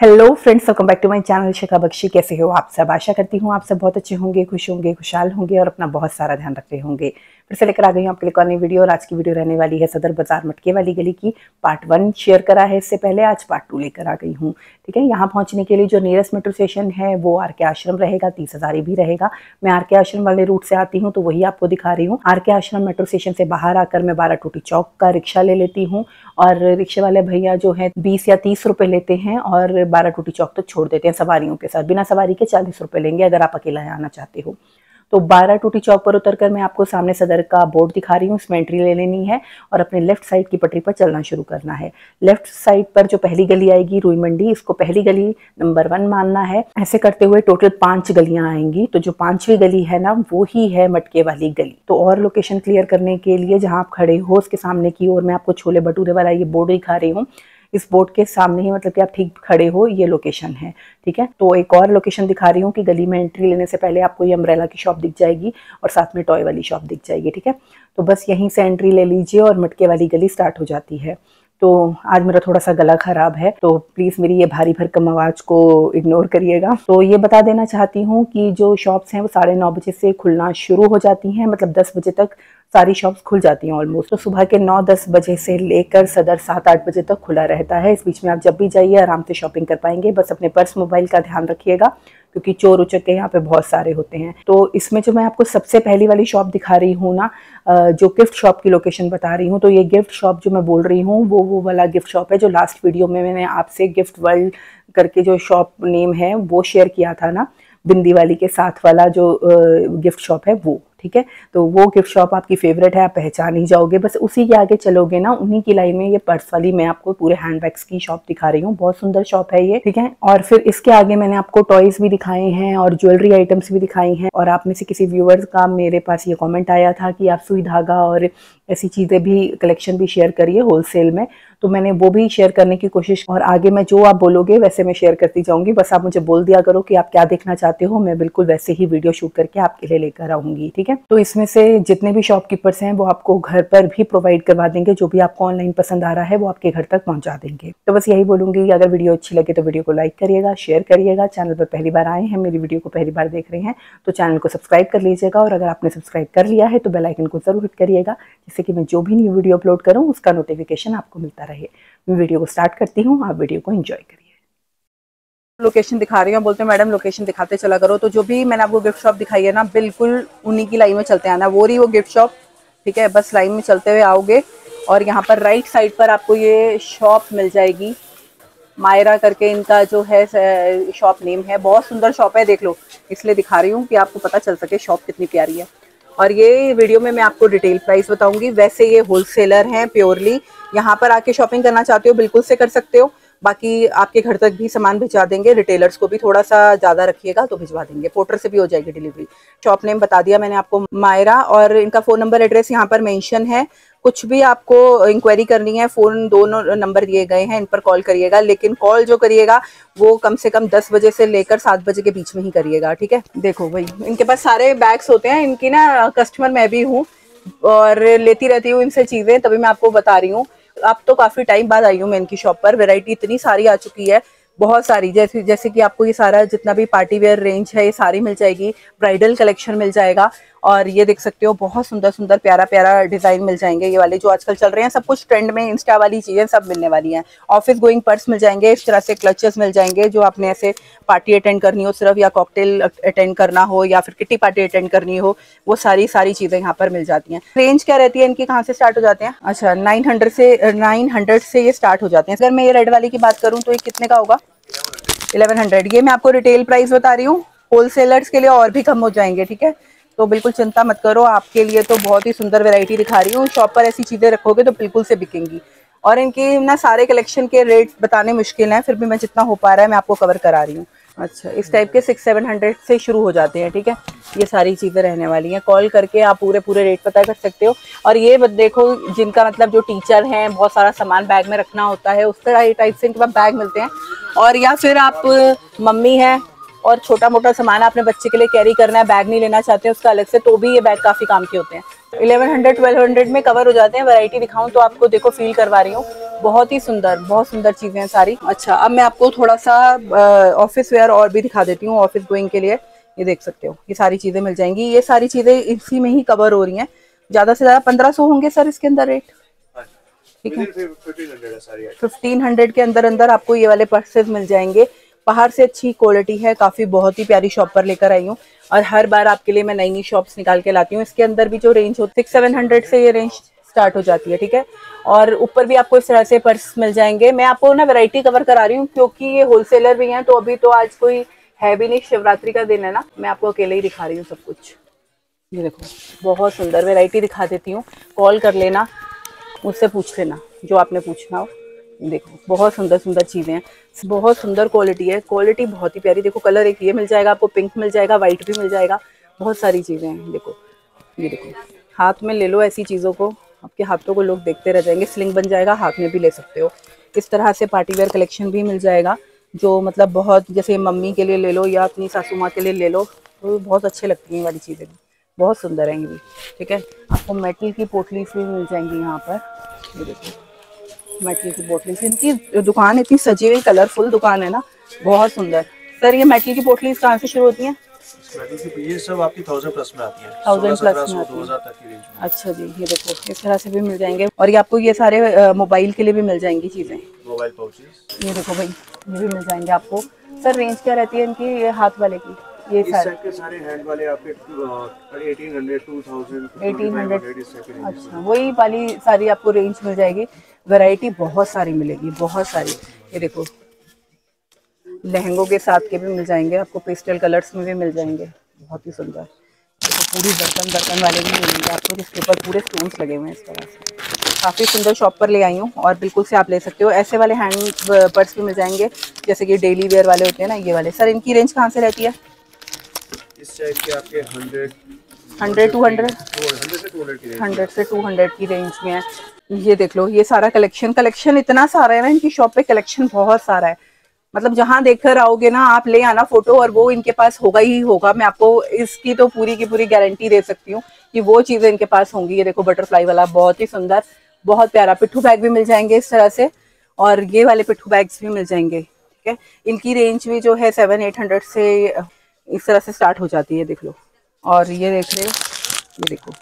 Hello friends welcome back to my channel Shikha Bakshi कैसे हो आप सब? आशा करती हूँ आप सब बहुत अच्छे होंगे, खुश होंगे, खुशहाल होंगे और अपना बहुत सारा ध्यान रख रहे होंगे। फिर से लेकर आ गई हूँ आपके लिए नई वीडियो और आज की वीडियो रहने वाली है सदर बाज़ार मटके वाली गली की। पार्ट वन शेयर करा है इससे पहले आज पार्ट टू लेकर आ गई हूँ। ठीक है, यहाँ पहुँचने के लिए जो नियरेस्ट मेट्रो स्टेशन है, वो आर के आश्रम रहेगा, तीस हज़ारी भी रहेगा। मैं आर के आश्रम वाले रूट से आती हूँ तो वही आपको दिखा रही हूँ। आर के आश्रम मेट्रो स्टेशन से बाहर आकर मैं बारह टूटी चौक का रिक्शा ले लेती हूँ और रिक्शे वाले भैया जो है, बीस या तीस रुपए लेते हैं और बारह टूटी चौक तक छोड़ देते हैं सवारियों के साथ। बिना सवारी के चालीस रुपए लेंगे अगर आप अकेला आना चाहते हो। तो बारह टूटी चौक पर उतरकर मैं आपको सामने सदर का बोर्ड दिखा रही हूँ, इसमें एंट्री ले लेनी है और अपने लेफ़्ट साइड की पटरी पर चलना शुरू करना है। लेफ़्ट साइड पर जो पहली गली आएगी, रुई मंडी, इसको पहली गली नंबर वन मानना है। ऐसे करते हुए टोटल पाँच गलियाँ आएँगी। तो जो पांचवी गली है ना, वो ही है मटके वाली गली। तो और लोकेशन क्लियर करने के लिए जहाँ आप खड़े हो, उसके सामने की ओर मैं आपको छोले भटूरे वाला ये बोर्ड दिखा रही हूँ। इस बोर्ड के सामने ही मतलब कि आप ठीक खड़े हो, ये लोकेशन है, ठीक है? तो एक और लोकेशन दिखा रही हूँ कि गली में एंट्री लेने से पहले आपको ये अम्ब्रेला की शॉप दिख जाएगी और साथ में टॉय वाली शॉप दिख जाएगी, ठीक है? तो बस यहीं से एंट्री ले लीजिए और मटके वाली गली स्टार्ट हो जाती है। तो आज मेरा थोड़ा सा गला खराब है तो प्लीज़ मेरी ये भारी भरकम आवाज़ को इग्नोर करिएगा। तो ये बता देना चाहती हूँ कि जो शॉप्स हैं वो साढ़े नौ बजे से खुलना शुरू हो जाती हैं मतलब दस बजे तक सारी शॉप्स खुल जाती हैं ऑलमोस्ट तो सुबह के नौ दस बजे से लेकर सदर सात आठ बजे तक खुला रहता है। इस बीच में आप जब भी जाइए, आराम से शॉपिंग कर पाएँगे। बस अपने पर्स मोबाइल का ध्यान रखिएगा, क्योंकि चोर उचक के यहाँ पे बहुत सारे होते हैं। तो इसमें जो मैं आपको सबसे पहली वाली शॉप दिखा रही हूँ ना जो गिफ्ट शॉप की लोकेशन बता रही हूँ तो ये गिफ्ट शॉप जो मैं बोल रही हूँ, वो वो वाला गिफ्ट शॉप है जो लास्ट वीडियो में मैंने आपसे गिफ्ट वर्ल्ड करके जो शॉप नेम है, वो शेयर किया था ना, बिंदी वाली के साथ वाला जो गिफ्ट शॉप है वो। ठीक है? तो वो गिफ्ट शॉप आपकी फेवरेट है, आप पहचान ही जाओगे। बस उसी के आगे चलोगे ना, उन्हीं की लाइन में ये पर्स वाली मैं आपको पूरे हैंडबैग्स की शॉप दिखा रही हूँ। बहुत सुंदर शॉप है ये, ठीक है? और फिर इसके आगे मैंने आपको टॉयज भी दिखाए हैं और ज्वेलरी आइटम्स भी दिखाई हैं। और आप में से किसी व्यूअर्स का मेरे पास ये कॉमेंट आया था कि आप सुई धागा और ऐसी चीज़ें भी कलेक्शन भी शेयर करिए होलसेल में। तो मैंने वो भी शेयर करने की कोशिश और आगे मैं जो आप बोलोगे, वैसे मैं शेयर करती जाऊँगी। बस आप मुझे बोल दिया करो कि आप क्या देखना चाहते हो। मैं बिल्कुल वैसे ही वीडियो शूट करके आपके लिए लेकर आऊँगी, ठीक है? तो इसमें से जितने भी शॉपकीपर्स हैं, वो आपको घर पर भी प्रोवाइड करवा देंगे। जो भी आपको ऑनलाइन पसंद आ रहा है, वो आपके घर तक पहुँचा देंगे। तो बस यही बोलूँगी अगर वीडियो अच्छी लगे तो वीडियो को लाइक करिएगा शेयर करिएगा। चैनल पर पहली बार आए हैं, मेरी वीडियो को पहली बार देख रहे हैं तो चैनल को सब्सक्राइब कर लीजिएगा। और अगर आपने सब्सक्राइब कर लिया है तो बेलाइकन को ज़रूर हिट करिएगा, जिससे कि मैं जो भी न्यू वीडियो अपलोड करूँ, उसका नोटिफिकेशन आपको मिलता रहे। मैं वीडियो को स्टार्ट करती हूँ, आप वीडियो को एंजॉय करिए लोकेशन दिखा रही हूँ बोलते हैं, मैडम लोकेशन दिखाते चला करो। तो जो भी मैंने आपको गिफ्ट शॉप दिखाई है ना, बिल्कुल उन्हीं की लाइन में चलते आना वो रही वो गिफ्ट शॉप ठीक है? बस लाइन में चलते हुए आओगे और यहाँ पर राइट साइड पर आपको ये शॉप मिल जाएगी। मायरा करके इनका जो है शॉप नेम है। बहुत सुंदर शॉप है, देख लो। इसलिए दिखा रही हूँ कि आपको पता चल सके शॉप कितनी प्यारी है। और ये वीडियो में मैं आपको डिटेल प्राइस बताऊँगी। वैसे ये होलसेलर हैं प्योरली यहाँ पर आके शॉपिंग करना चाहते हो, बिल्कुल से कर सकते हो। बाकी आपके घर तक भी सामान भिजवा देंगे रिटेलर्स को भी थोड़ा सा ज़्यादा रखिएगा तो भिजवा देंगे। पोर्टर से भी हो जाएगी डिलीवरी शॉप नेम बता दिया मैंने आपको, मायरा, और इनका फ़ोन नंबर एड्रेस यहाँ पर मेंशन है। कुछ भी आपको इंक्वायरी करनी है फ़ोन दोनों नंबर दिए गए हैं, इन पर कॉल करिएगा, लेकिन कॉल जो करिएगा, वो कम से कम दस बजे से लेकर सात बजे के बीच में ही करिएगा, ठीक है? देखो भाई, इनके पास सारे बैग्स होते हैं, इनकी ना कस्टमर मैं भी हूँ, और लेती रहती हूँ इनसे चीज़ें, तभी मैं आपको बता रही हूँ। अब तो काफ़ी टाइम बाद आई हूँ मैं इनकी शॉप पर। वेराइटी इतनी सारी आ चुकी है, बहुत सारी। जैसे जैसे कि आपको ये सारा जितना भी पार्टी वेयर रेंज है, ये सारी मिल जाएगी। ब्राइडल कलेक्शन मिल जाएगा। और ये देख सकते हो, बहुत सुंदर सुंदर प्यारा प्यारा डिज़ाइन मिल जाएँगे ये वाले जो आजकल चल रहे हैं। सब कुछ ट्रेंड में इंस्टा वाली चीज़ें सब मिलने वाली हैं। ऑफ़िस गोइंग पर्स मिल जाएँगे, इस तरह से क्लचेस मिल जाएँगे जो आपने ऐसे पार्टी अटेंड करनी हो, सिर्फ़ या कॉकटेल अटेंड करना हो या फिर किट्टी पार्टी अटेंड करनी हो, वो सारी सारी चीज़ें यहाँ पर मिल जाती हैं। रेंज क्या रहती है? इनकी कहाँ से स्टार्ट हो जाते हैं? अच्छा नाइन से नाइन से ये स्टार्ट हो जाते हैं। अगर मैं ये रेड वाले की बात करूँ तो ये कितने का होगा? इलेवन हंड्रेड ये मैं आपको रिटेल प्राइस बता रही हूँ। होलसेलर्स के लिए और भी कम हो जाएँगे, ठीक है? तो बिल्कुल चिंता मत करो, आपके लिए तो बहुत ही सुंदर वेरायटी दिखा रही हूँ। शॉप पर ऐसी चीज़ें रखोगे तो बिल्कुल से बिकेंगी। और इनके ना सारे कलेक्शन के रेट बताने मुश्किल हैं, फिर भी मैं जितना हो पा रहा है, मैं आपको कवर करा रही हूँ। अच्छा इस टाइप के सिक्स सेवन हंड्रेड से शुरू हो जाते हैं, ठीक है? ये सारी चीज़ें रहने वाली हैं। कॉल करके आप पूरे पूरे रेट पता कर सकते हो। और ये देखो, जिनका मतलब जो टीचर हैं, बहुत सारा सामान बैग में रखना होता है, उस तरह टाइप से इनके पास बैग मिलते हैं। और या फिर आप, मम्मी हैं और छोटा मोटा सामान अपने बच्चे के लिए कैरी करना है बैग नहीं लेना चाहते हैं उसका अलग से तो भी ये बैग काफ़ी काम के होते हैं। इलेवन हंड्रेड ट्वेल्व हंड्रेड में कवर हो जाते हैं वैरायटी दिखाऊँ तो आपको देखो फील करवा रही हूँ। बहुत ही सुंदर बहुत सुंदर चीज़ें हैं सारी। अच्छा अब मैं आपको थोड़ा सा ऑफ़िस वेयर और भी दिखा देती हूँ ऑफ़िस गोइंग के लिए। ये देख सकते हो ये सारी चीज़ें मिल जाएँगी। ये सारी चीज़ें इसी में ही कवर हो रही हैं। ज़्यादा से ज़्यादा पंद्रह होंगे सर इसके अंदर रेट ठीक है। फिफ्टीन हंड्रेड के अंदर अंदर आपको ये वाले पर्सेज मिल जाएँगे। बाहर से अच्छी क्वालिटी है, काफ़ी बहुत ही प्यारी शॉप पर लेकर आई हूँ। और हर बार आपके लिए मैं नई नई शॉप्स निकाल के लाती हूँ। इसके अंदर भी जो रेंज हो सिक्स सेवन हंड्रेड से ये रेंज स्टार्ट हो जाती है, ठीक है? और ऊपर भी आपको इस तरह से पर्स मिल जाएँगे। मैं आपको ना वैरायटी कवर करा रही हूँ, क्योंकि ये होलसेलर भी हैं तो अभी तो आज कोई है भी नहीं, शिवरात्रि का दिन है ना। मैं आपको अकेले ही दिखा रही हूँ सब कुछ। ये देखो, बहुत सुंदर वेराइटी दिखा देती हूँ। कॉल कर लेना, मुझसे पूछ लेना, जो आपने पूछना हो। देखो, बहुत सुंदर सुंदर चीज़ें हैं। बहुत सुंदर क्वालिटी है। क्वालिटी बहुत ही प्यारी। देखो कलर एक ये मिल जाएगा, आपको पिंक मिल जाएगा वाइट भी मिल जाएगा। बहुत सारी चीज़ें हैं, देखो। ये देखो, हाथ में ले लो ऐसी चीज़ों को। आपके हाथों को लोग देखते रह जाएँगे। स्लिंग बन जाएगा, हाथ में भी ले सकते हो। इस तरह से पार्टी वेयर कलेक्शन भी मिल जाएगा, जो मतलब बहुत, जैसे मम्मी के लिए ले लो या अपनी सासू माँ के लिए ले लो तो बहुत अच्छे लगती हैं वाली चीज़ें। भी बहुत सुंदर हैं ये भी, ठीक है? आपको मेटल की पोटलीस भी मिल जाएँगी यहाँ पर। ये देखो। मेटल की पोटलीस इनकी दुकान इतनी सजी हुई कलरफुल दुकान है ना बहुत सुंदर। सर ये मेटल की पोटलीस कहाँ से शुरू होती हैं? ये सब आपकी थाउज़ेंड प्लस में आती है। थाउज़ेंड प्लस में आती है। अच्छा जी ये देखो इस तरह से भी मिल जाएँगे। और ये आपको ये सारे मोबाइल के लिए भी मिल जाएँगी चीज़ें। मोबाइल पाउचेस ये देखो भाई ये भी मिल जाएँगे आपको। सर रेंज क्या रहती है इनकी ये हाथ वाले की? ये सारे। के सारे हैंड वाले आपके 1800 2000 1800 अच्छा वही वाली सारी आपको रेंज मिल जाएगी। वैरायटी बहुत सारी मिलेगी बहुत सारी। ये देखो लहंगों के साथ के भी मिल जाएँगे आपको पेस्टल कलर्स में भी मिल जाएँगे। बहुत ही सुंदर। देखो पूरी बर्तन बर्तन वाले भी मिलेंगे आपको जिसके ऊपर पूरे स्टोन्स लगे हुए हैं इस तरह से। काफ़ी सुंदर शॉप पर ले आई हूँ और बिल्कुल से आप ले सकते हो। ऐसे वाले हैंड पर्स भी मिल जाएँगे जैसे कि डेली वेयर वाले होते हैं ना ये वाले। सर इनकी रेंज कहाँ से रहती है? इस टाइप के आपके hundred hundred two hundred hundred से टू हंड्रेड की रेंज में है। ये देख लो, ये सारा कलेक्शन कलेक्शन इतना सारा है ना, इनकी शॉप पे कलेक्शन बहुत सारा है। मतलब जहाँ देखकर आओगे ना, आप ले आना फ़ोटो और वो इनके पास होगा ही होगा। मैं आपको इसकी तो पूरी की पूरी गारंटी दे सकती हूँ कि वो चीज़ें इनके पास होंगी। ये देखो बटरफ्लाई वाला, बहुत ही सुंदर, बहुत प्यारा पिट्ठू बैग भी मिल जाएँगे इस तरह से और ये वाले पिट्ठू बैग्स भी मिल जाएँगे, ठीक है? इनकी रेंज भी जो है सेवन एट हंड्रेड से इस तरह से स्टार्ट हो जाती है, देख लो। और ये देख रहे हो, ये देखो।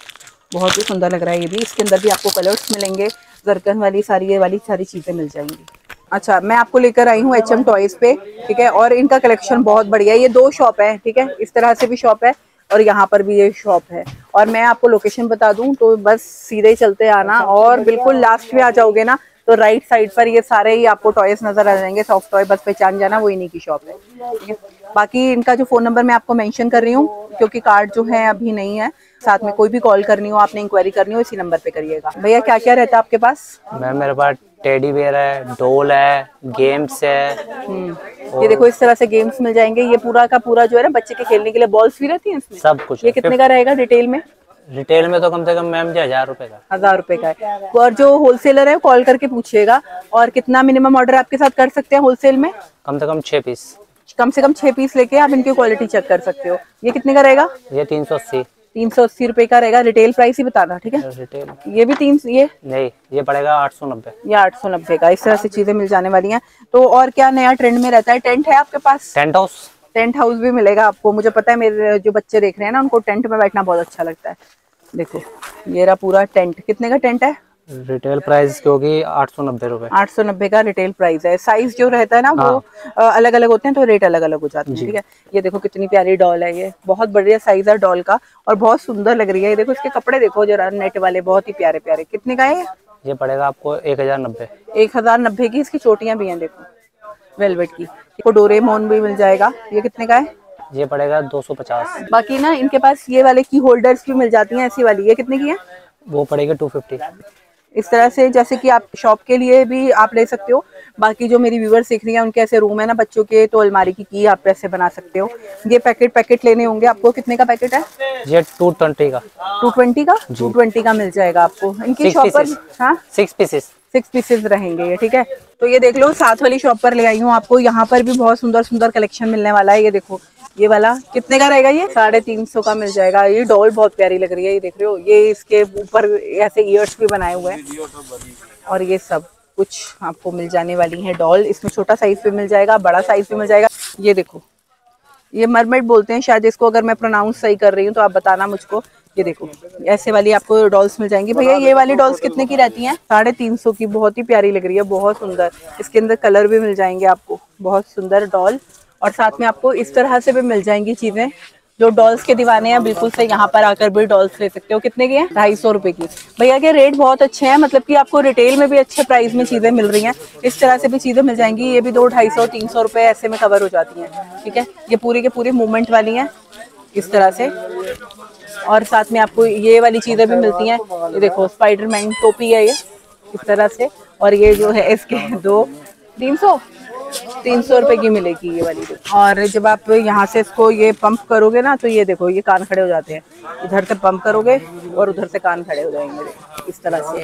बहुत ही सुंदर लग रहा है ये भी। इसके अंदर भी आपको कलर्स मिलेंगे। जरकन वाली सारी ये वाली सारी चीज़ें मिल जाएँगी। अच्छा मैं आपको लेकर आई हूँ एच एम टॉयज पे ठीक है? और इनका कलेक्शन बहुत बढ़िया है। ये दो शॉप है ठीक है? इस तरह से भी शॉप है और यहाँ पर भी ये शॉप है। और मैं आपको लोकेशन बता दूँ तो बस सीधे चलते आना और बिल्कुल लास्ट में आ जाओगे ना तो राइट साइड पर ये सारे ही आपको टॉयज नज़र आ जाएँगे। सॉफ्ट टॉय बस पहचान जाना वो इन्हीं की शॉप है। ठीक है? बाकी इनका जो फ़ोन नंबर मैं आपको मेंशन कर रही हूँ क्योंकि कार्ड जो है अभी नहीं है साथ में कोई भी कॉल करनी हो आपने इंक्वायरी करनी हो इसी नंबर पे करिएगा। भैया क्या क्या रहता है आपके पास? मैम मेरे पास टेडी बियर है डोल है गेम्स है। हम्म। ये देखो इस तरह से गेम्स मिल जाएँगे। ये पूरा का पूरा जो है ना बच्चे के खेलने के लिए बॉल्स भी रहती है इसमें? सब कुछ ये कितने का रहेगा डिटेल में? रिटेल में तो कम से कम मैम जी हज़ार रुपए का। हज़ार रुपए का है। और जो होलसेलर है कॉल करके पूछिएगा। और कितना मिनिमम ऑर्डर आपके साथ कर सकते हैं होलसेल में? कम से कम छह पीस कम से कम छह पीस लेके आप इनकी क्वालिटी चेक कर सकते हो। ये कितने का रहेगा? ये तीन सौ अस्सी। तीन सौ अस्सी रुपए का रहेगा। रिटेल प्राइस ही बताना ठीक है? रिटेल ये भी तीन ये? नहीं ये पड़ेगा आठ सौ नब्बे। ये आठ सौ नब्बे का। इस तरह से चीज़ें मिल जाने वाली हैं। तो और क्या नया ट्रेंड में रहता है? टेंट है आपके पास? टेंट हाउस टेंट हाउस भी मिलेगा आपको। मुझे पता है मेरे जो बच्चे देख रहे हैं ना उनको टेंट में बैठना बहुत अच्छा लगता है। देखो ये रहा पूरा टेंट। कितने का टेंट है? रिटेल प्राइस क्योंकि आठ सौ नब्बे रूपए। आठ सौ नब्बे का रिटेल प्राइस है। साइज़ जो रहता है ना वो अलग अलग होते हैं तो रेट अलग अलग हो जाते हैं ठीक है? ये देखो कितनी प्यारी डॉल है ये। बहुत बढ़िया साइज़ है डॉल का और बहुत सुंदर लग रही है। ये देखो इसके कपड़े देखो जरा नेट वाले बहुत ही प्यारे प्यारे कितने का है ये पड़ेगा आपको एक हज़ार नब्बे। एक हज़ार नब्बे की इसकी चोटियाँ भी हैं देखो। वेलवेट की। देखो डोरेमोन भी मिल जाएगा। ये कितने का है? ये पड़ेगा दो सौ पचास। बाकी ना इनके पास ये वाले की होल्डर्स भी मिल जाती हैं ऐसी वाली। ये कितने की है? वो पड़ेगा टू फिफ्टी। इस तरह से जैसे कि आप शॉप के लिए भी आप ले सकते हो। बाकी जो मेरी व्यूवर्स सीख रही हैं उनके ऐसे रूम है ना बच्चों के तो अलमारी की की आप ऐसे बना सकते हो। ये पैकेट पैकेट लेने होंगे आपको। कितने का पैकेट है? ये टू ट्वेंटी का। टू ट्वेंटी का? टू ट्वेंटी का मिल जाएगा आपको। इनकी शॉप पर हाँ? सिक्स पीसेस सिक्स पीसेस रहेंगे ये, ठीक है? तो ये देख लो, साथ वाली शॉप पर ले आई हूँ आपको। यहाँ पर भी बहुत सुंदर सुंदर कलेक्शन मिलने वाला है। ये देखो, ये वाला कितने का रहेगा ये? साढ़े तीन सौ का मिल जाएगा। ये डॉल बहुत प्यारी लग रही है, ये देख रहे हो? ये इसके ऊपर ऐसे ईयर्स भी बनाए हुए हैं। और ये सब कुछ आपको मिल जाने वाली है डॉल इसमें छोटा साइज़ भी मिल जाएगा, बड़ा साइज़ भी मिल जाएगा। ये देखो, ये मरमेड बोलते हैं, शायद इसको अगर मैं प्रोनाउंस सही कर रही हूँ तो आप बताना मुझको। ये देखो, ऐसे वाली आपको डॉल्स मिल जाएँगी। भैया, ये वाली डॉल्स कितने की रहती हैं? साढ़े तीन सौ की, बहुत ही प्यारी लग रही है, बहुत सुंदर। इसके अंदर कलर भी मिल जाएँगे आपको, बहुत सुंदर डॉल और साथ में आपको इस तरह से भी मिल जाएँगी चीज़ें, जो डॉल्स के दीवाने हैं, बिल्कुल से यहाँ पर आकर भी डॉल्स ले सकते हो। कितने की है? ढाई सौ रुपए की। भैया, के रेट बहुत अच्छे हैं मतलब कि आपको रिटेल में भी अच्छे प्राइस में चीज़ें मिल रही हैं। इस तरह से भी चीज़ें मिल जाएँगी। ये भी दो, ढाई सौ, तीन सौ रुपए ऐसे में कवर हो जाती हैं, ठीक है? ये पूरी के पूरी मूवमेंट वाली हैं, इस तरह से। और साथ में आपको ये वाली चीज़ें भी मिलती हैं। ये देखो स्पाइडरमैन टोपी है ये, इस तरह से। और ये जो है इसके दो, तीन सौ तीन सौ रुपए की मिलेगी ये वाली। और जब आप यहाँ से इसको ये पंप करोगे ना तो ये देखो, ये कान खड़े हो जाते हैं। इधर से पंप करोगे और उधर से कान खड़े हो जाएँगे। इस तरह से।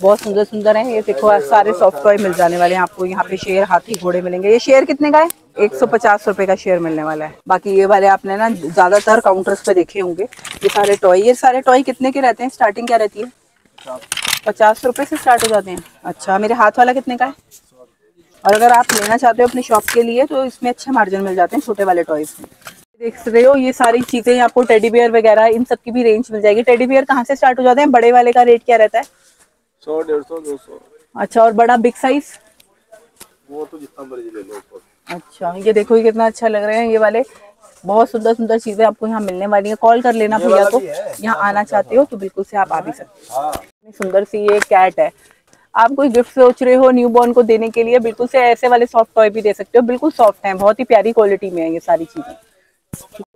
बहुत सुंदर सुंदर है ये। देखो, सारे सॉफ्ट टॉय मिल जाने वाले हैं आपको। यहाँ पे शेर हाथी घोड़े मिलेंगे। ये शेर कितने का है? एक सौ पचास रुपए का शेयर मिलने वाला है। बाकी ये वाले आपने ना ज़्यादातर काउंटर्स पे देखे होंगे। ये सारे टॉय ये सारे टॉय कितने के रहते हैं? स्टार्टिंग क्या रहती है? पचास रुपए से स्टार्ट हो जाते हैं। अच्छा मेरे हाथ वाला कितने का है? और अगर आप लेना चाहते हो अपने शॉप के लिए तो इसमें अच्छे मार्जिन मिल जाते हैं छोटे वाले टॉयज में। देख रहे हो ये सारी चीज़ें आपको टेडी बियर वगैरह इन सब की भी रेंज मिल जाएगी। टेडी बियर कहाँ से स्टार्ट हो जाते हैं? बड़े वाले का रेट क्या रहता है? सौ डेढ़ सौ दो सौ। अच्छा और बड़ा बिग साइज़ वो तो जितना मर्ज़ी ले लो अच्छा ये देखो ये कितना अच्छा लग रहे हैं ये वाले। बहुत सुंदर सुंदर चीज़ें आपको यहाँ मिलने वाली है। कॉल कर लेना भैया को। यहाँ आना चाहते हो तो बिल्कुल से आप आ भी सकते सुंदर सी ये कैट है। आप कोई गिफ्ट सोच रहे हो न्यू बॉर्न को देने के लिए बिल्कुल से ऐसे वाले सॉफ्ट टॉय भी दे सकते हो। बिल्कुल सॉफ्ट है बहुत ही प्यारी क्वालिटी में है ये सारी चीज़ें।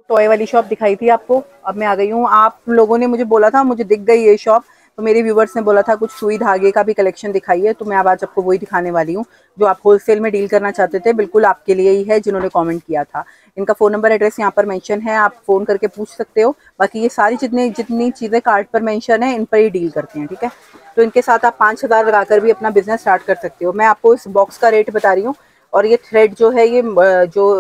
टॉय वाली शॉप दिखाई थी आपको। अब मैं आ गई हूँ। आप लोगों ने मुझे बोला था मुझे दिख गई ये शॉप तो मेरे व्यूवर्स ने बोला था कुछ सुई धागे का भी कलेक्शन दिखाइए तो मैं अब आज आपको वही दिखाने वाली हूँ जो आप होलसेल में डील करना चाहते थे बिल्कुल आपके लिए ही है जिन्होंने कॉमेंट किया था. इनका फ़ोन नंबर एड्रेस यहाँ पर मैंशन है आप फ़ोन करके पूछ सकते हो। बाकी ये सारी जितनी जितनी चीज़ें कार्ड पर मैंशन है इन पर ही डील करते हैं ठीक है? तो इनके साथ आप पाँच हज़ार लगाकर भी अपना बिज़नेस स्टार्ट कर सकते हो। मैं आपको इस बॉक्स का रेट बता रही हूँ और ये थ्रेड जो है ये जो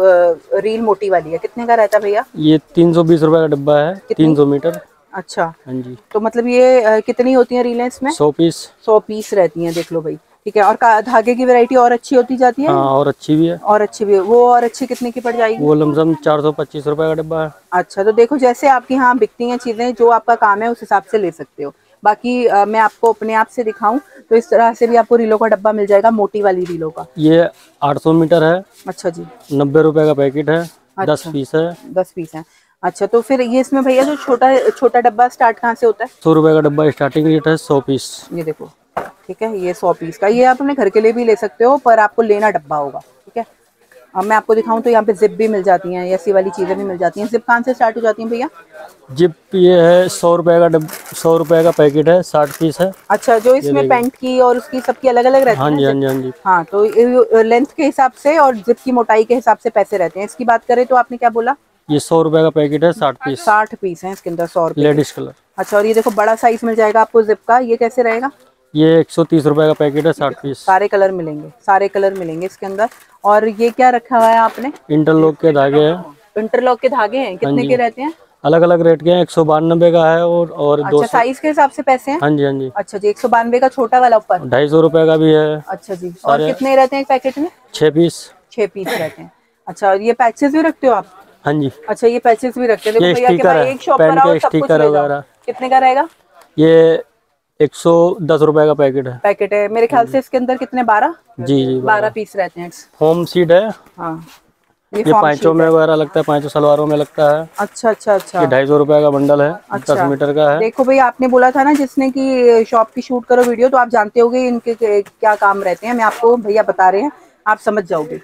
रील मोटी वाली है। कितने का रहता है भैया? ये तीन सौ बीस रुपए का डब्बा है तीन सौ मीटर। अच्छा। हाँ जी। तो मतलब ये कितनी होती है रीलें इसमें? सौ पीस। सौ पीस रहती है देख लो भाई। ठीक है और धागे की वैरायटी और अच्छी होती जाती है? हाँ और अच्छी भी है। और अच्छी भी है। वो और अच्छी कितने की पड़ जाएगी? वो लमसम चार सौ पच्चीस रुपए का डब्बा है। अच्छा तो देखो जैसे आपके यहाँ बिकती हैं चीज़ें जो आपका काम है उस हिसाब से ले सकते हो। बाकी आ, मैं आपको अपने आप से दिखाऊँ तो इस तरह से भी आपको रीलो का डब्बा मिल जाएगा मोटी वाली रीलो का। ये आठ सौ मीटर है। अच्छा जी। नब्बे रुपए का पैकेट है। दस अच्छा। पीस है। दस पीस है। अच्छा तो फिर ये इसमें भैया जो छोटा छोटा डब्बा स्टार्ट कहाँ से होता है? सौ रुपए का डब्बा स्टार्टिंग रेट है सौ पीस। ये देखो ठीक है ये सौ पीस का ये आप अपने घर के लिए भी ले सकते हो पर आपको लेना डब्बा होगा ठीक है? अब मैं आपको दिखाऊँ तो यहाँ पे जिप भी मिल जाती हैं ऐसी वाली चीज़ें भी मिल जाती हैं। जिप कहाँ से स्टार्ट हो जाती है भैया? जिप ये है सौ रुपए का डब सौ रुपए का पैकेट है साठ पीस है। अच्छा जो इसमें पेंट की और उसकी सबकी अलग अलग रहती हाँ है जी हाँ जी हाँ जी। हाँ तो लेंथ के हिसाब से और जिप की मोटाई के हिसाब से पैसे रहते हैं। इसकी बात करें तो आपने क्या बोला? ये सौ रुपए का पैकेट है साठ पीस। साठ पीस है इसके अंदर सौ रुपए लेडीज़ कलर। अच्छा और ये देखो बड़ा साइज़ मिल जाएगा आपको जिप का ये कैसे रहेगा? ये एक सौ तीस रुपए का पैकेट है साठ पीस। सारे कलर मिलेंगे सारे कलर मिलेंगे इसके अंदर। और ये क्या रखा हुआ है आपने? इंटरलॉक के धागे हैं। इंटरलॉक के धागे हैं कितने के रहते हैं? अलग अलग रेट के हैं एक सौ बानबे का है और और दो अच्छा साइज़ के हिसाब से पैसे हैं? हाँ जी हाँ जी। अच्छा जी एक सौ बानवे का छोटा वाला ऊपर। ढाई सौ रुपये का भी है। अच्छा जी और कितने रहते हैं पैकेट में? छह पीस। छह पीस रहते हैं। अच्छा और ये पैचेस भी रखते हो आप? हाँ जी। अच्छा ये पैचेस भी रखते हैं। स्टिकर है, एक शॉप पर आओ स्टिकर वगैरह। कितने का रहेगा? ये एक सौ दस रूपए का पैकेट है। पैकेट है। मेरे ख्याल से इसके अंदर कितने? बारह? जी जी बारह। पीस रहते हैं। होम सीड है। हाँ। ये ये में वगैरह लगता है पाँचों सलवारों में लगता है। अच्छा अच्छा अच्छा। ये ढाई सौ रुपए का बंडल है। अच्छा, दस। मीटर का है। देखो भाई आपने बोला था ना जिसने की शॉप की शूट करो वीडियो तो आप जानते होगे इनके क्या काम रहते हैं। मैं आपको भैया बता रहे हैं। आप समझ जाओगे।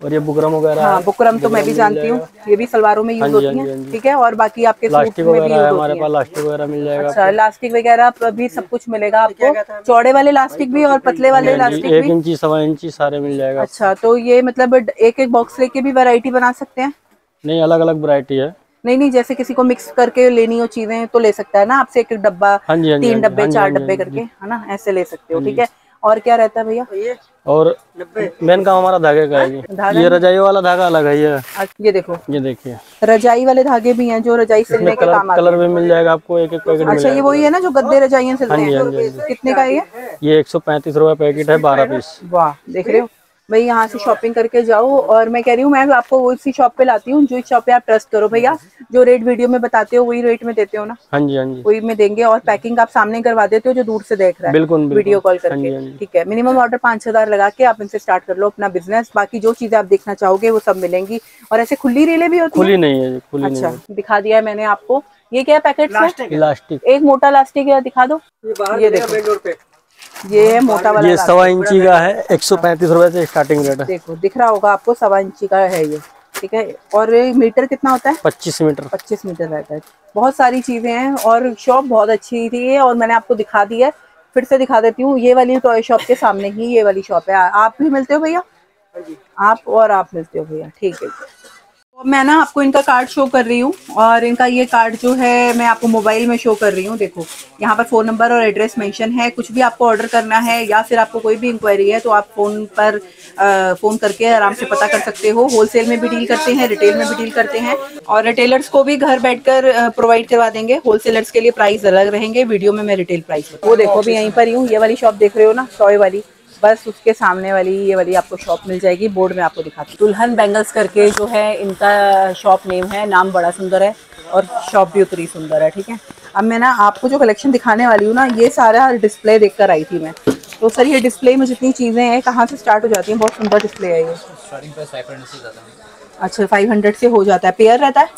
और ये बुकरम वगैरह हाँ बुकरम तो मैं भी जानती हूँ। ये भी सलवारों में यूज़ हाँ होती हाँ है हाँ ठीक है? और बाकी आपके लास्टिक वगैरह हमारे पास लास्टिक वगैरह मिल जाएगा अच्छा इलास्टिक वगैरह भी सब कुछ मिलेगा आपको। चौड़े वाले इलास्टिक भी और पतले वाले इलास्टिक एक इंची सवा इंची सारे मिल जाएगा अच्छा तो ये मतलब एक एक बॉक्स लेके भी वेरायटी बना सकते हैं? नहीं अलग अलग वरायटी है। नहीं नहीं जैसे किसी को मिक्स करके लेनी हो चीज़ें तो ले सकता है ना? आपसे एक डब्बा तीन डब्बे चार डब्बे करके है ना? ऐसे ले सकते हो ठीक है? और क्या रहता है भैया? और मेन काम हमारा धागे का है ये ये रजाई वाला धागा अलग है ये। ये देखो। ये देखिए। रजाई वाले धागे भी हैं जो रजाई सिलने के काम कलर हैं। कलर भी मिल जाएगा आपको एक एक पैकेट अच्छा ये वही है ना जो गद्दे रजाइयाँ सिलते हाँ जी, हाँ? हैं कितने का है ये? ये एक सौ पैंतीस रूपए पैकेट है बारह पीस। वाह देख रहे हो? भाई यहाँ से शॉपिंग करके जाओ और मैं कह रही हूँ मैं आपको वो इसी शॉप पे लाती हूँ जो इस शॉप पे आप ट्रस्ट करो भैया। जो रेट वीडियो में बताते हो वही रेट में देते हो ना? हाँ जी हाँ जी। वही में देंगे और पैकिंग आप सामने करवा देते हो जो दूर से देख रहा है। बिल्कुल बिल्कुल। वीडियो कॉल हाँ जी, करके। हाँ जी। ठीक है मिनिमम ऑर्डर पाँच हज़ार लगा के आप इनसे स्टार्ट कर लो अपना बिज़नेस बाकी जो चीज़ें आप देखना चाहोगे वो सब मिलेंगी। और ऐसे खुली रेले भी होती खुली नहीं है खुली अच्छा दिखा दिया है मैंने आपको। ये क्या पैकेट इलास्टिक एक मोटा लास्टिक है दिखा दो। ये बाहर ये मिलेगा देखो। ये है मोटा वाला ये सवा इंची का है एक सौ पैंतीस रूपए से स्टार्टिंग रेट है। देखो दिख रहा होगा आपको सवा इंची का है ये ठीक है? और ये मीटर कितना होता है? पच्चीस मीटर। पच्चीस मीटर रहता है। बहुत सारी चीज़ें हैं और शॉप बहुत अच्छी थी और मैंने आपको दिखा दी है। फिर से दिखा देती हूँ ये वाली टॉय शॉप के सामने ही ये वाली शॉप है। आप भी मिलते हो भैया? आप और आप मिलते हो भैया ठीक है। मैं ना आपको इनका कार्ड शो कर रही हूँ और इनका ये कार्ड जो है मैं आपको मोबाइल में शो कर रही हूँ। देखो, यहाँ पर फ़ोन नंबर और एड्रेस मेंशन है। कुछ भी आपको ऑर्डर करना है या फिर आपको कोई भी इंक्वायरी है तो आप फ़ोन पर फ़ोन करके आराम से पता कर सकते हो। होलसेल में भी डील करते हैं रिटेल में भी डील करते हैं और रिटेलर्स को भी घर बैठकर प्रोवाइड करवा देंगे। होलसेलर्स के लिए प्राइस अलग रहेंगे वीडियो में मैं रिटेल प्राइस वो देखो, अभी यहीं पर ही हूँ। ये वाली शॉप देख रहे हो ना टॉय वाली। बस उसके सामने वाली ये वाली आपको शॉप मिल जाएगी। बोर्ड में आपको दिखाती हूँ। दुल्हन बैंगल्स करके जो है इनका शॉप नेम है नाम बड़ा सुंदर है और शॉप भी उतनी सुंदर है ठीक है? अब मैं ना आपको जो कलेक्शन दिखाने वाली हूँ ना ये सारा डिस्प्ले देख कर आई थी मैं। तो सर ये डिस्प्ले में जितनी चीज़ें हैं कहाँ से स्टार्ट हो जाती हैं? बहुत सुंदर डिस्प्ले है ये। अच्छा फाइव हंड्रेड से हो जाता है। पेयर रहता है?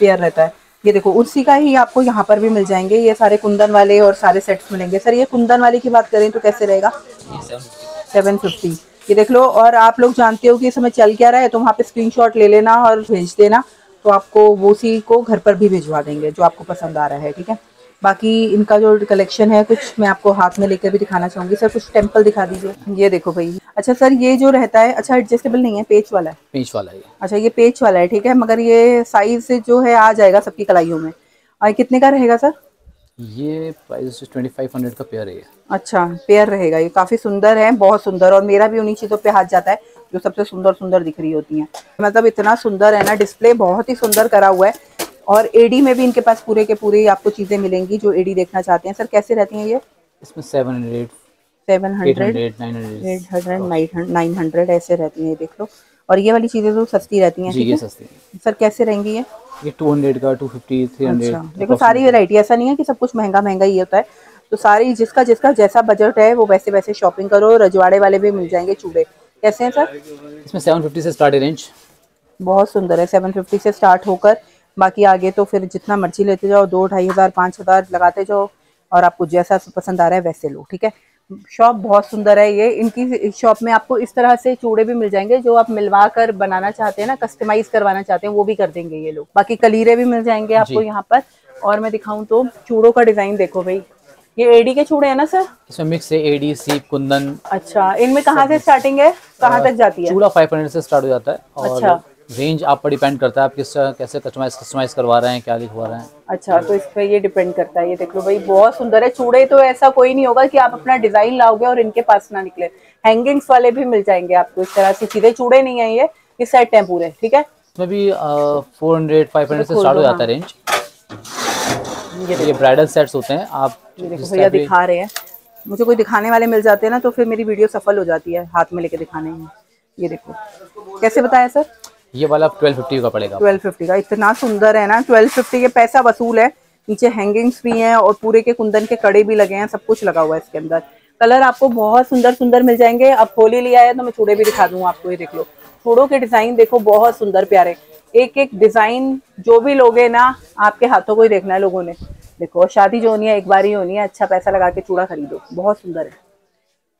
पेयर रहता है। ये देखो उसी का ही आपको यहाँ पर भी मिल जाएँगे। ये सारे कुंदन वाले और सारे सेट्स मिलेंगे। सर ये कुंदन वाले की बात करें तो कैसे रहेगा? सेवन फिफ्टी ये देख लो और आप लोग जानते हो कि इस समय चल क्या रहा है तो वहाँ पे स्क्रीनशॉट ले लेना और भेज देना। तो आपको वो उसी को घर पर भी भिजवा देंगे जो आपको पसंद आ रहा है ठीक है? बाकी इनका जो कलेक्शन है कुछ मैं आपको हाथ में लेकर भी दिखाना चाहूँगी। सर कुछ टेंपल दिखा दीजिए। ये देखो भाई। अच्छा सर ये जो रहता है अच्छा एडजस्टेबल नहीं है पेच वाला है? पिंच वाला है अच्छा ये पेच वाला है ठीक है? मगर ये साइज़ जो है आ जाएगा सबकी कलाइयों में। और कितने का रहेगा सर? ये प्राइस ट्वेंटी फाइव हंड्रेड का पेयर है अच्छा पेयर रहेगा। ये काफ़ी सुंदर है बहुत सुंदर और मेरा भी उन्हीं चीज़ों पे हाथ जाता है जो सबसे सुंदर सुंदर दिख रही होती हैं। मतलब इतना सुंदर है ना डिस्प्ले बहुत ही सुंदर करा हुआ है। और एडी में भी इनके पास पूरे के पूरे आपको चीज़ें मिलेंगी जो एडी देखना चाहते हैं। सर कैसे रहती हैं ये? इसमें seven hundred seven hundred hundred nine hundred eight hundred nine hundred ऐसे रहती हैं ये देख लो। और ये वाली चीज़ें तो सस्ती रहती हैं जी ये सस्ती है। सर कैसे रहेंगी ये? ये टू हंड्रेड का टू फिफ्टी थ्री अच्छा हंड्रेड देखो सारी वैरायटी ऐसा नहीं है कि सब कुछ महँगा महँगा ही होता है। तो सारी जिसका जिसका जैसा बजट है वो वैसे वैसे शॉपिंग करो रजवाड़े वाले भी मिल जाएँगे चूड़े। कैसे हैं सर? इसमें सेवन फिफ्टी से स्टार्ट है रेंज बहुत सुंदर है सेवन फिफ्टी से स्टार्ट होकर। बाकी आगे तो फिर जितना मर्ज़ी लेते जाओ दो ढाई हज़ार पाँच हज़ार लगाते जाओ और आपको जैसा पसंद आ रहा है वैसे लो ठीक है? शॉप बहुत सुंदर है ये। इनकी शॉप में आपको इस तरह से चूड़े भी मिल जाएँगे जो आप मिलवा कर बनाना चाहते हैं ना कस्टमाइज करवाना चाहते हैं वो भी कर देंगे ये लोग। बाकी कलीरे भी मिल जाएँगे आपको यहाँ पर। और मैं दिखाऊँ तो चूड़ों का डिज़ाइन देखो भाई। ये एडी के चूड़े हैं ना सर? इसमें मिक्स है एडी सीप कुंदन। अच्छा इनमें कहाँ से स्टार्टिंग है? कहाँ तक जाती है? चूड़ा फाइव हंड्रेड से स्टार्ट हो जाता है। और अच्छा। रेंज आप पर डिपेंड करता है आप किस कैसे कस्टमाइज कस्टमाइज करवा रहे हैं क्या लिखवा रहे हैं? अच्छा तो इस पे ये डिपेंड करता है ये देख लो भाई बहुत सुंदर है चूड़े तो ऐसा कोई नहीं होगा कि आप अपना डिज़ाइन लाओगे और इनके पास ना निकले। हैंगिंग्स वाले भी मिल जाएँगे आपको इस तरह से सीधे चूड़े नहीं है ये ये सेट है पूरे ठीक है? इसमें भी फोर हंड्रेड फाइव हंड्रेड से स्टार्ट हो जाता है रेंज ये ये ब्राइडल सेट्स होते हैं आप भैया दिखा रहे हैं। मुझे कोई दिखाने वाले मिल जाते हैं ना तो फिर मेरी वीडियो सफल हो जाती है हाथ में लेके दिखाने में। ये देखो। कैसे बताया सर? ये वाला ट्वेल्व फिफ्टी का पड़ेगा। ट्वेल्व फिफ्टी का, इतना सुंदर है ना ट्वेल्व फिफ्टी के पैसा वसूल है, नीचे हैंगिंग्स भी हैं और पूरे के कुंदन के कड़े भी लगे हैं, सब कुछ लगा हुआ है इसके अंदर। कलर आपको बहुत सुंदर सुंदर मिल जाएँगे। अब होली लिया है तो मैं चूड़े भी दिखा दूँगा आपको, ये देख लो। चूड़ों के डिज़ाइन देखो, बहुत सुंदर प्यारे। एक एक डिज़ाइन जो भी लोगे ना, आपके हाथों को ही देखना है लोगों ने। देखो, शादी जो होनी है, एक बार ही होनी है अच्छा पैसा लगा के चूड़ा खरीदो। बहुत सुंदर है।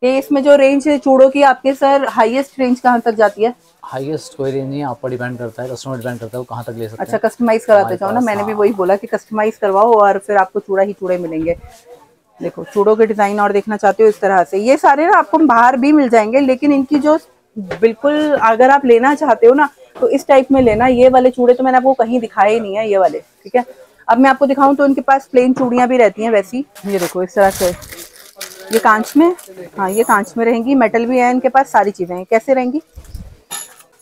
ये इसमें जो रेंज है चूड़ों की आपके सर हाईएस्ट रेंज कहाँ तक जाती है? हाईएस्ट कोई रेंज नहीं आप पर डिपेंड करता है कस्टमर डिपेंड करता है वो कहाँ तक ले सकते अच्छा कस्टमाइज कराते जाओ ना मैंने भी हाँ। वही बोला कि कस्टमाइज करवाओ और फिर आपको चूड़ा ही चूड़े मिलेंगे। देखो चूड़ों के डिज़ाइन और देखना चाहते हो इस तरह से ये सारे ना आपको बाहर भी मिल जाएँगे लेकिन इनकी जो बिल्कुल अगर आप लेना चाहते हो ना तो इस टाइप में लेना ये वाले चूड़े तो मैंने आपको कहीं दिखाए ही नहीं है ये वाले ठीक है? अब मैं आपको दिखाऊँ तो इनके पास प्लेन चूड़ियाँ भी रहती हैं वैसी ये देखो इस तरह से। ये कांच में? हाँ ये कांच में रहेंगी। मेटल भी है इनके पास सारी चीज़ें हैं। कैसे रहेंगी?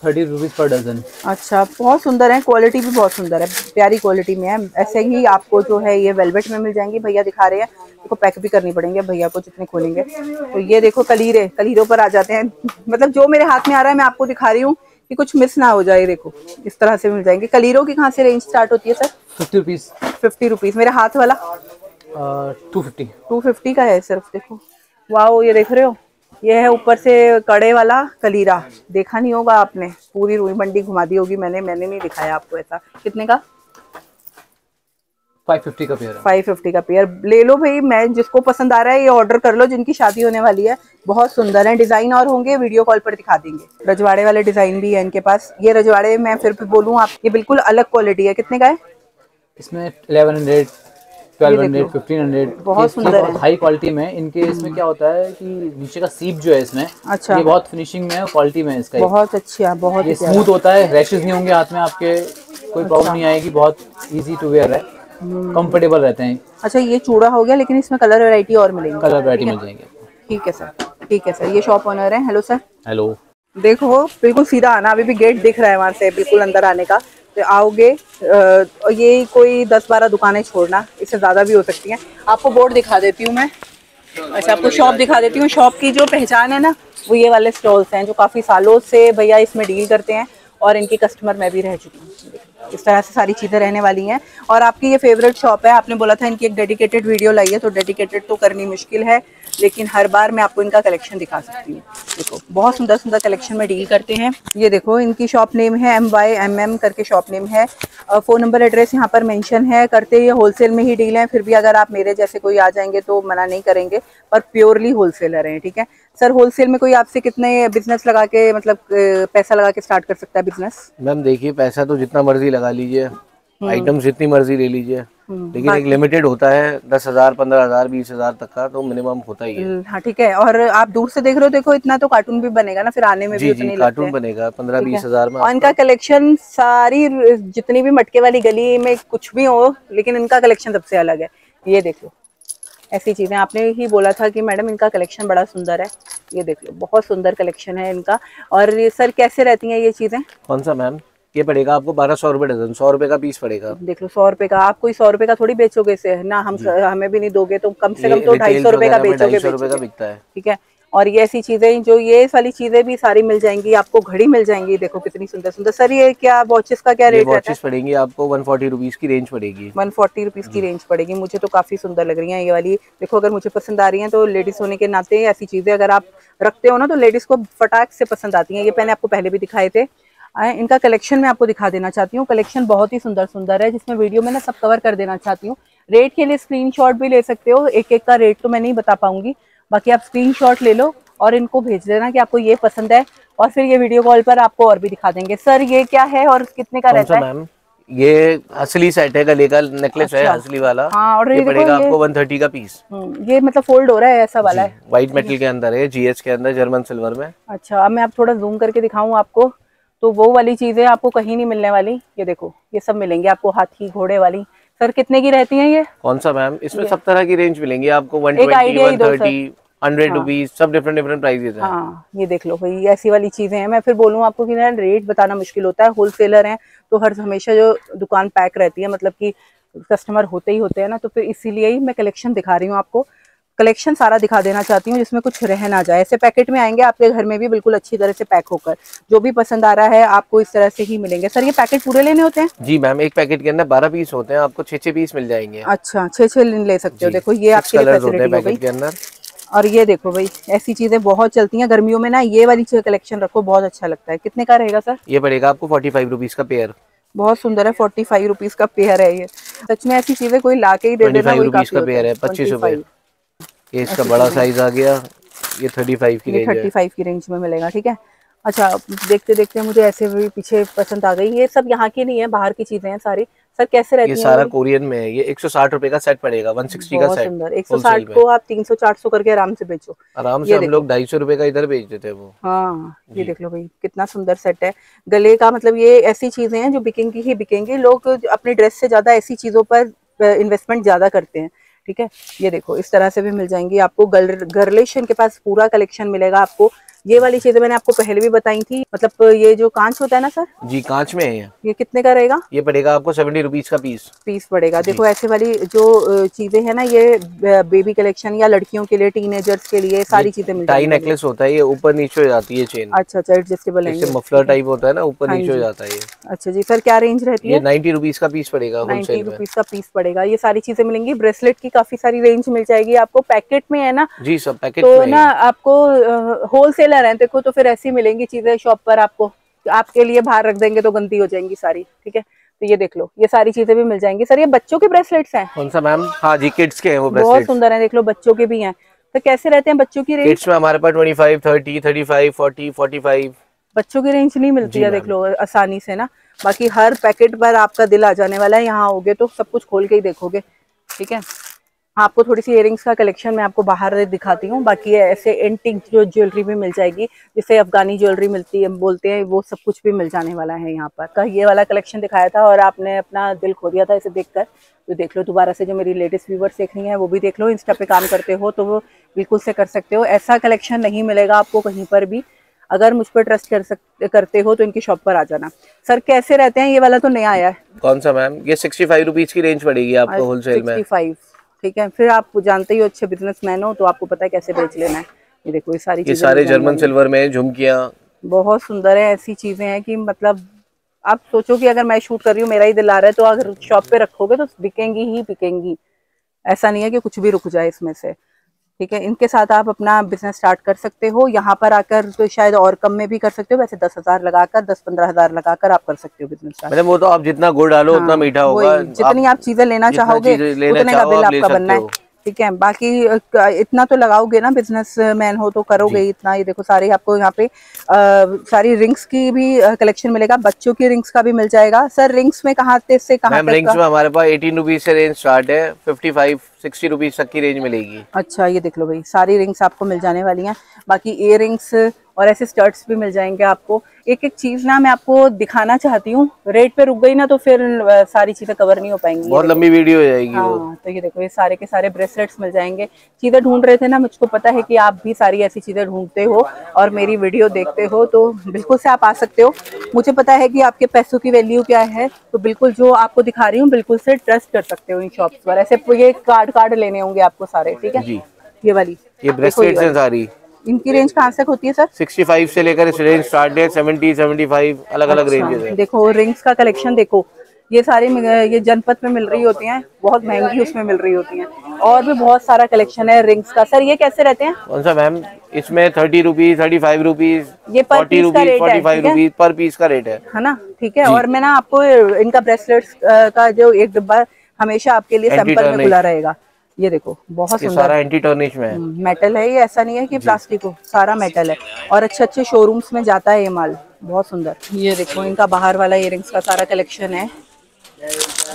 Thirty rupees per dozen. अच्छा बहुत सुंदर है। क्वालिटी भी बहुत सुंदर है। प्यारी क्वालिटी में है। ऐसे ही आपको जो है ये वेलवेट में मिल जाएँगी। भैया दिखा रहे हैं। देखो पैक भी करनी पड़ेंगे। भैया को जितने खोलेंगे। तो ये देखो कलीरे। कलीरों पर आ जाते हैं। मतलब जो मेरे हाथ में आ रहा है मैं आपको दिखा रही हूँ कि कुछ मिस ना हो जाए। देखो इस तरह से मिल जाएँगे। कलीरों की कहाँ से रेंज स्टार्ट होती है sir fifty rupees fifty rupees मेरे हाथ वाला? To fifty. टू फिफ्टी का है सिर्फ़ देखो। वाओ ये देख रहे हो? ये है ऊपर से कड़े वाला कलीरा। देखा नहीं होगा आपने? पूरी रुई मंडी घुमा दी होगी मैंने मैंने नहीं दिखाया आपको ऐसा। कितने का? फाइव फिफ्टी का पेयर है। फाइव फिफ्टी का पेयर। ले लो भाई मैं जिसको पसंद आ रहा है ये ऑर्डर कर लो जिनकी शादी होने वाली है। बहुत सुंदर है डिज़ाइन और होंगे वीडियो कॉल पर दिखा देंगे। रजवाड़े वाले डिज़ाइन भी है इनके पास। ये रजवाड़े मैं फिर भी बोलूँ आप ये बिल्कुल अलग क्वालिटी है। कितने का है? इसमें eleven hundred twelve hundred fifteen hundred बहुत सुंदर है। हाई क्वालिटी में इनके इसमें क्या होता है कि नीचे का सीप जो है इसमें अच्छा। ये बहुत फिनिशिंग में क्वालिटी में इसका। बहुत अच्छा बहुत ये स्मूथ होता है रैशेज नहीं होंगे हाथ में आपके कोई प्रॉब्लम नहीं आएगी बहुत इजी टू वेयर है। कंफर्टेबल रहते हैं। अच्छा ये चूड़ा हो गया लेकिन इसमें कलर वैरायटी और मिलेगी। कलर वैरायटी मिल जाएँगे। ठीक है सर ठीक है सर। ये शॉप ओनर है। हेलो सर हेलो देखो बिल्कुल सीधा आना। अभी भी गेट दिख रहा है वहाँ से बिल्कुल अंदर आने का। आओगे और ये कोई दस बारह दुकानें छोड़ना, इससे ज़्यादा भी हो सकती हैं। आपको बोर्ड दिखा देती हूँ मैं। अच्छा आपको शॉप दिखा देती हूँ। शॉप की जो पहचान है ना, वो ये वाले स्टॉल्स हैं, जो काफ़ी सालों से भैया इसमें डील करते हैं। और इनकी कस्टमर मैं भी रह चुकी हूँ। इस तरह से सारी चीज़ें रहने वाली हैं। और आपकी ये फेवरेट शॉप है, आपने बोला था इनकी एक डेडिकेटेड वीडियो लाई है तो डेडिकेटेड तो करनी मुश्किल है, लेकिन हर बार मैं आपको इनका कलेक्शन दिखा सकती हूँ। देखो, बहुत सुंदर सुंदर कलेक्शन में डील करते हैं। ये देखो, इनकी शॉप नेम है एम वाई एम एम करके शॉप नेम है। फ़ोन नंबर एड्रेस यहाँ पर मेंशन है। करते ये होलसेल में ही डील है, फिर भी अगर आप मेरे जैसे कोई आ जाएँगे तो मना नहीं करेंगे, पर प्योरली होलसेलर हैं, ठीक है? सर होलसेल में कोई आपसे कितने बिज़नेस लगा के मतलब पैसा लगा के स्टार्ट कर सकता है बिज़नेस मैम देखिए पैसा तो जितना मर्ज़ी लगा लीजिए। हम्म। आइटम जितनी मर्ज़ी ले लीजिए। लेकिन एक लिमिटेड होता है दस हज़ार पंद्रह हज़ार बीस हज़ार तक का तो मिनिमम होता ही है। हाँ ठीक है। और आप दूर से देख रहे हो देखो इतना तो कार्टून भी बनेगा ना फिर आने में जी उतने जी कार्टून बनेगा पंद्रह बीस हज़ार में और इनका कलेक्शन सारी जितनी भी मटके वाली गली में कुछ भी हो लेकिन इनका कलेक्शन सबसे अलग है। ये देख लो। ऐसी चीज़ें। आपने ही बोला था कि मैडम इनका कलेक्शन बड़ा सुंदर है। ये देख लो बहुत सुंदर कलेक्शन है इनका। और ये सर कैसे रहती हैं ये चीज़ें? कौन सा मैम? ये पड़ेगा आपको बारह सौ रुपए डजन सौ रुपए का पीस पड़ेगा। देख लो सौ रुपए का। आप कोई सौ रुपए का थोड़ी बेचोगे से ना हम हमें भी नहीं दोगे तो कम से कम तो ढाई सौ रुपए का बेचोगे सौ रुपए का बिकता है। ठीक है? और ये ऐसी चीज़ें जो ये वाली चीज़ें भी सारी मिल जाएँगी आपको घड़ी मिल जाएँगी देखो कितनी सुंदर सुंदर। सर ये क्या वॉचेस का क्या रेट वॉचेस पड़ेंगी आपको वन फोर्टी रुपीज़ की रेंज पड़ेगी। वन फोर्टी रुपीज़ की रेंज पड़ेगी मुझे तो काफ़ी सुंदर लग रही हैं ये वाली। देखो अगर मुझे पसंद आ रही हैं तो लेडीज़ होने के नाते ऐसी चीज़ें अगर आप रखते हो ना तो लेडीज़ को फटाक से पसंद आती हैं। ये मैंने आपको पहले भी दिखाए थे। इनका कलेक्शन मैं आपको दिखा देना चाहती हूँ। कलेक्शन बहुत ही सुंदर सुंदर है जिसमें वीडियो में ना सब कवर कर देना चाहती हूँ। रेट के लिए स्क्रीनशॉट भी ले सकते हो एक एक का रेट तो मैं नहीं बता पाऊँगी। बाकी आप स्क्रीनशॉट ले लो और इनको भेज देना कि आपको ये पसंद है और फिर ये वीडियो कॉल पर आपको और भी दिखा देंगे। सर ये क्या है और कितने का रहता है? ये असली सेट है गले का नेकलेस अच्छा। है। असली वाला। हाँ, और ये पड़ेगा आपको वन थर्टी का पीस हम्म, ये मतलब फोल्ड हो रहा है ऐसा वाला है। व्हाइट मेटल के अंदर है जीएच के अंदर जर्मन सिल्वर में। अच्छा अब मैं आप थोड़ा जूम करके दिखाऊँ आपको तो वो वाली चीज़ें आपको कहीं नहीं मिलने वाली। ये देखो ये सब मिलेंगे आपको हाथी घोड़े वाली। सर कितने की रहती हैं ये? कौन सा मैम? इसमें सब तरह की रेंज मिलेंगी आपको वन एक ट्वेंटी हंड्रेड रुपीज़ सब डिफरेंट डिफरेंट प्राइजेस हैं। हाँ ये देख लो भाई ऐसी वाली चीज़ें हैं। मैं फिर बोलूँ आपको कि ना रेट बताना मुश्किल होता है। होलसेलर हैं तो हर हमेशा जो दुकान पैक रहती है मतलब की कस्टमर होते ही होते हैं ना तो फिर इसीलिए ही मैं कलेक्शन दिखा रही हूँ आपको। कलेक्शन सारा दिखा देना चाहती हूँ जिसमें कुछ रह ना जाए। ऐसे पैकेट में आएँगे आपके घर में भी बिल्कुल अच्छी तरह से पैक होकर। जो भी पसंद आ रहा है आपको इस तरह से ही मिलेंगे। सर ये पैकेट पूरे लेने होते हैं? जी मैम एक पैकेट के अंदर बारह पीस होते हैं आपको छह छह पीस मिल जाएँगे। अच्छा छः छः ले सकते हो। देखो ये आपके लिए कलर होते फैसिलिटी हो गई। अंदर। और ये देखो भाई ऐसी चीज़ें बहुत चलती हैं। गर्मियों में ना ये वाली कलेक्शन रखो बहुत अच्छा लगता है। कितने का रहेगा सर? ये पड़ेगा आपको फोर्टी फाइव रुपीज़ का पेयर बहुत सुंदर है फोर्टी फाइव रुपीज़ का पेयर है ये। सच में ऐसी चीज़ें कोई ला के ही। दे देना पच्चीस रुपए। ये इसका बड़ा साइज़ आ गया ये थर्टी फाइव की ये थर्टी फाइव की रेंज में मिलेगा ठीक है? अच्छा देखते देखते मुझे ऐसे भी पीछे पसंद आ गई ये सब यहाँ की नहीं है बाहर की चीज़ें हैं सारी। सर कैसे रहती ये सारा? कोरियन में है ये एक सौ साठ रुपए का सेट पड़ेगा वन सिक्सटी का सेट सुंदर एक सौ wholesale साठ में। को आप तीन सौ चार सौ करके आराम से बेचो। आराम से हम लोग ढाई सौ रुपए का इधर बेच देते हैं वो। हाँ ये देख लो भाई कितना सुंदर सेट है। गले का मतलब ये ऐसी चीज़ें हैं जो बिकेंगी ही बिकेंगी लोग अपनी ड्रेस से ज़्यादा ऐसी चीज़ों पर इन्वेस्टमेंट ज़्यादा करते हैं। ठीक है? ये देखो, इस तरह से भी मिल जाएँगी। आपको गर्लेशन के पास पूरा कलेक्शन मिलेगा, आपको ये वाली चीज़ें मैंने आपको पहले भी बताई थी। मतलब ये जो कांच होता है ना सर? जी कांच में है ये। कितने का रहेगा? ये पड़ेगा आपको सेवेंटी रुपीज़ का पीस। पीस पड़ेगा। देखो ऐसे वाली जो चीज़ें है ना ये बेबी कलेक्शन या लड़कियों के लिए टीनेजर्स के लिए सारी चीज़ें मिल टाई नेकलेस होता है ये ऊपर नीचे हो जाती है चेन अच्छा अच्छा एडजस्टेबल है मफलर टाइप होता है ना ऊपर हाँ नीचे हो जाता है अच्छा जी सर क्या रेंज रहती है? नाइन्टी रुपीज़ का पीस पड़ेगा नाइन्टी रुपीज़ का पीस पड़ेगा। ये सारी चीज़ें मिलेंगी। ब्रेसलेट की काफ़ी सारी रेंज मिल जाएगी आपको। पैकेट में है ना? जी सब पैकेट तो ना। आपको होलसेलर है देखो तो फिर ऐसी मिलेंगी चीज़ें शॉप पर आपको आपके लिए बाहर रख देंगे तो गंदी हो जाएँगी सारी ठीक है? तो ये देख लो ये सारी चीज़ें भी मिल जाएँगी। सर ये बच्चों के ब्रेसलेट्स हैं? कौन सा मैम हाँ जी किड्स के हैं वो बहुत सुंदर है देख लो बच्चों के भी हैं। तो कैसे रहते हैं बच्चों की रेंज किड्स में हमारे पास twenty five thirty thirty five forty forty five बच्चों की रेंज नहीं मिलती है देख लो आसानी से ना। बाकी हर पैकेट पर आपका दिल आ जाने वाला है यहाँ आओगे तो सब कुछ खोल के ही देखोगे ठीक है? आपको थोड़ी सी इयरिंग्स का कलेक्शन मैं आपको बाहर दिखाती हूँ। बाकी ऐसे एंटिक जो ज्वेलरी भी मिल जाएगी जिसे अफगानी ज्वेलरी मिलती है बोलते हैं वो सब कुछ भी मिल जाने वाला है यहाँ पर। कल ये वाला कलेक्शन दिखाया था और आपने अपना दिल खो दिया था इसे देखकर तो देख लो दोबारा से जो मेरी लेटेस्ट व्यूवर्स देख रही हैं वो भी देख लो इंस्टा पे काम करते हो तो वो बिल्कुल से कर सकते हो। ऐसा कलेक्शन नहीं मिलेगा आपको कहीं पर भी। अगर मुझ पर ट्रस्ट कर सकते करते हो तो इनकी शॉप पर आ जाना। सर कैसे रहते हैं? ये वाला तो नया आया है। कौन सा मैम ये सिक्सटी फाइव रुपीज़ की रेंज पड़ेगी आपको होलसेल में। 65 ठीक है? फिर आप जानते ही हो अच्छे बिजनेसमैन हो तो आपको पता है कैसे बेच लेना है। ये देखो ये सारी ये चीज़ें सारे जर्मन सिल्वर में झुमकियाँ। बहुत सुंदर है ऐसी चीज़ें हैं कि मतलब आप सोचो कि अगर मैं शूट कर रही हूँ मेरा ही दिल आ रहा है तो अगर शॉप पे रखोगे तो बिकेंगी ही बिकेंगी। ऐसा नहीं है कि कुछ भी रुक जाए इसमें से। ठीक है? इनके साथ आप अपना बिज़नेस स्टार्ट कर सकते हो। यहाँ पर आकर तो शायद और कम में भी कर सकते हो। वैसे दस हज़ार लगाकर दस पंद्रह हज़ार लगाकर आप कर सकते हो बिज़नेस मतलब वो तो आप जितना गुड़ डालो हाँ, उतना मीठा होगा। जितनी आप चीज़ें लेना चाहोगे लेना उतने का बिल आपका बनना है। ठीक है बाकी इतना तो लगाओगे ना बिज़नेस मैन हो तो करोगे इतना ये देखो सारे आपको यहाँ पे आ, सारी रिंग्स की भी कलेक्शन मिलेगा बच्चों की रिंग्स का भी मिल जाएगा। सर रिंग्स में कहा से से कहाँ रिंग्स में हमारे पास एटीन रुपीज़ से रेंज स्टार्ट है फिफ्टी फाइव सिक्सटी रुपीज़ तक की रेंज मिलेगी। अच्छा ये देख लो भाई सारी रिंग्स आपको मिल जाने वाली है। बाकी इयर रिंग्स और ऐसे स्टर्ट्स भी मिल जाएँगे आपको। एक एक चीज़ ना मैं आपको दिखाना चाहती हूँ। रेट पे रुक गई ना तो फिर सारी चीज़ें कवर नहीं हो पाएँगी। बहुत लंबी वीडियो हो जाएगी वो। हाँ तो ये देखो ये सारे के सारे ब्रेसलेट्स मिल जाएँगे। चीज़ें ढूंढ रहे थे ना मुझको पता है कि आप भी सारी ऐसी चीज़ें ढूंढते हो और मेरी वीडियो देखते हो तो बिल्कुल से आप आ सकते हो। मुझे पता है कि आपके पैसों की वैल्यू क्या है तो बिल्कुल जो आपको दिखा रही हूँ बिल्कुल से ट्रस्ट कर सकते हो इन शॉप्स पर। ऐसे ये कार्ड कार्ड लेने होंगे आपको सारे ठीक है? ये वाली। ये हैं सारी। इनकी रेंज कहाँ तक होती है सर 65 से लेकर इस रेंज स्टार्ट है 70 75 अलग अलग रेंजेस है। देखो रिंग्स का कलेक्शन देखो। ये सारी ये जनपद में मिल रही होती हैं बहुत महँगी उसमें मिल रही होती हैं। और भी बहुत सारा कलेक्शन है रिंग्स का। सर ये कैसे रहते हैं? कौन सा मैम इसमें thirty rupees thirty five rupees ये फोर्टी का रुपीज़ है, फोर्टी फाइव है? रुपीज़ पर पीस का रेट है। है ना? ठीक है। और मैं ना आपको इनका ब्रेसलेट का जो एक डिब्बा हमेशा आपके लिए सैंपल में खुला रहेगा। ये देखो बहुत सुंदर। सारा एंटी टर्निश में है। मेटल है ये ऐसा नहीं है कि प्लास्टिक हो सारा मेटल है। और अच्छे अच्छे शोरूम्स में जाता है ये माल बहुत सुंदर। ये देखो इनका बाहर वाला इयरिंग्स का सारा कलेक्शन है।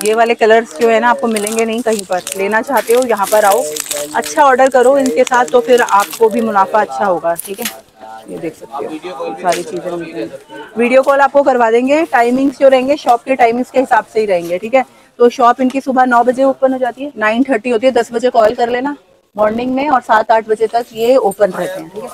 ये वाले कलर्स जो है ना आपको मिलेंगे नहीं कहीं पर। लेना चाहते हो यहाँ पर आओ। अच्छा ऑर्डर करो इनके साथ तो फिर आपको भी मुनाफा अच्छा होगा ठीक है? ये देख सकते हो सारी चीज़ें वीडियो कॉल आपको करवा देंगे टाइमिंग्स जो रहेंगे शॉप के टाइमिंग्स के हिसाब से ही रहेंगे ठीक है? तो शॉप इनकी सुबह नौ बजे ओपन हो जाती है। नाइन थर्टी होती है, दस बजे कॉल कर लेना। मॉर्निंग में और सात आठ बजे तक ये ओपन रहते हैं, ठीक है?